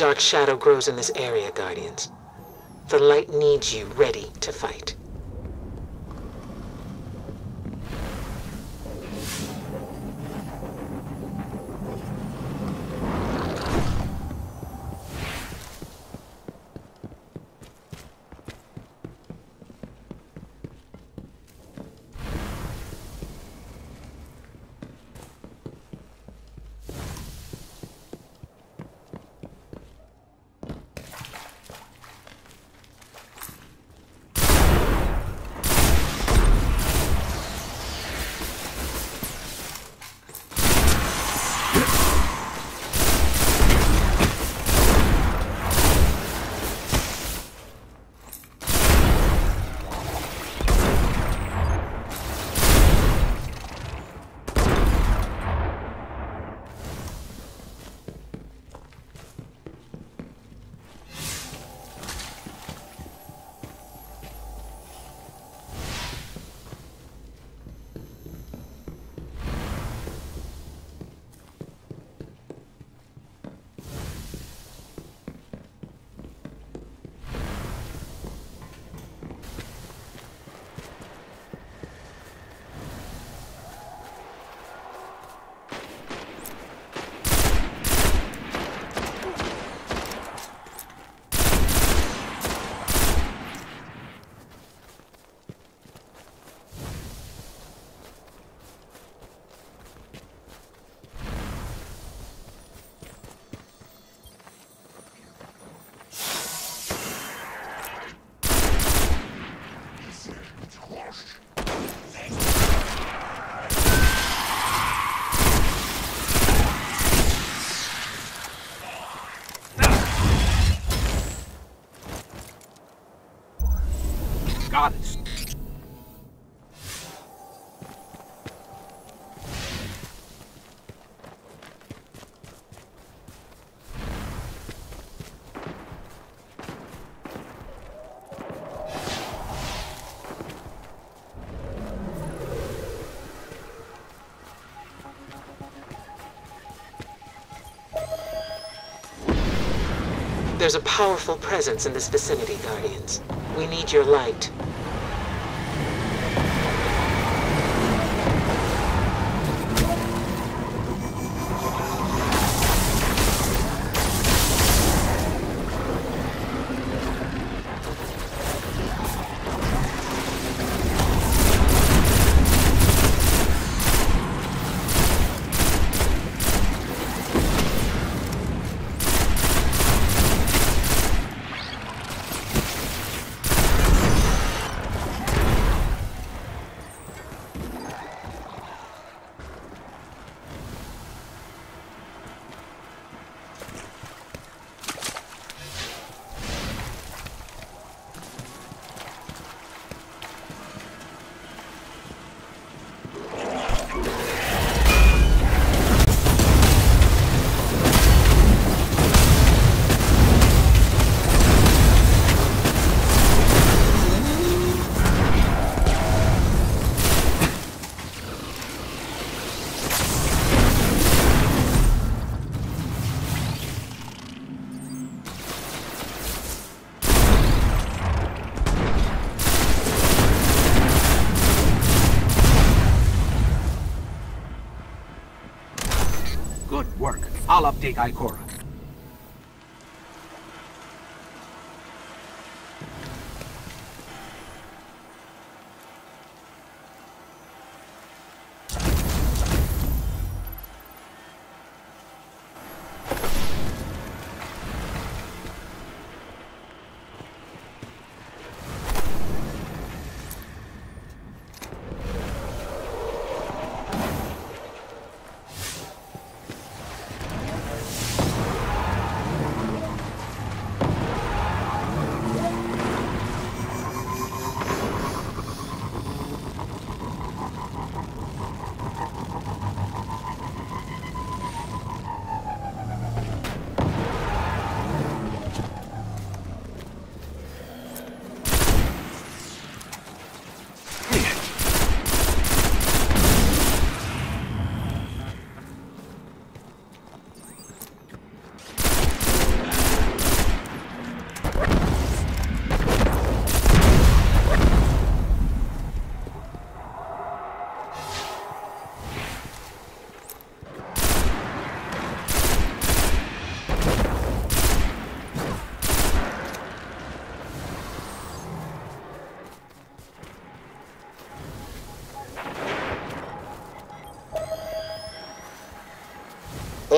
dark shadow grows in this area, Guardians. The light needs you ready to fight. There's a powerful presence in this vicinity, Guardians. We need your light. I'll Ikora.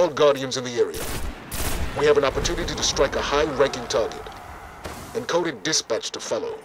All Guardians in the area. We have an opportunity to strike a high-ranking target. Encoded dispatch to follow.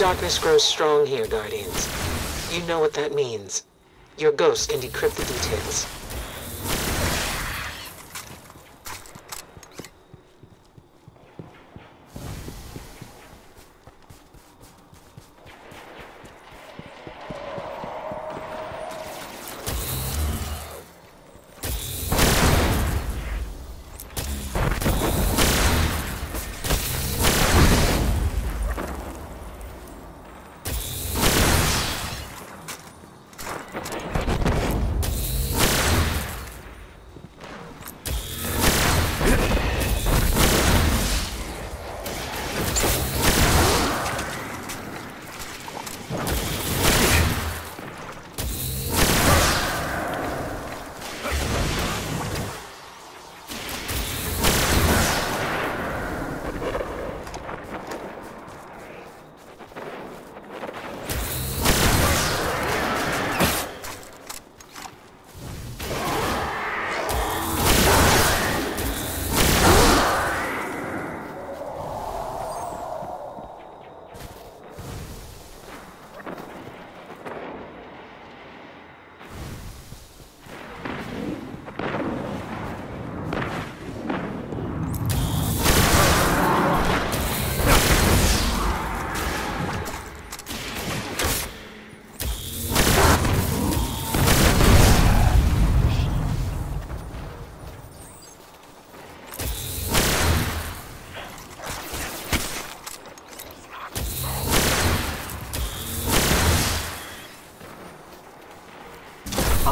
Darkness grows strong here, Guardians. You know what that means. Your ghost can decrypt the details.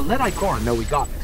Let Ikora know we got it.